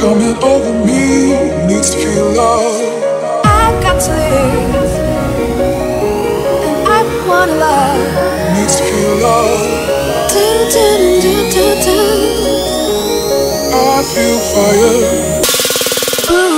coming over me. Needs to feel love. I got to live, and I wanna love. Needs to feel love. Do do do do do. I feel fire. Ooh.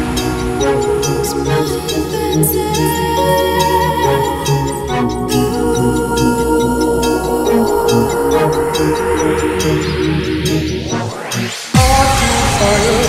coming over